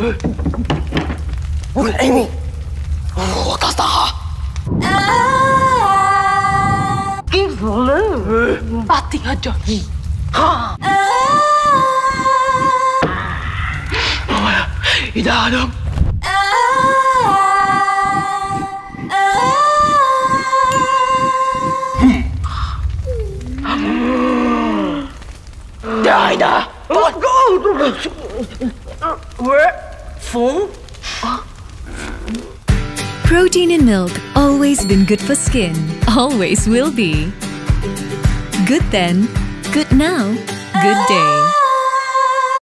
Look at Amy. Oh, wat is dat? Gizli. Bating aja. Ida Adam. Ida, Ida. Phone? Protein in milk, always been good for skin, always will be. Good then, good now, good day.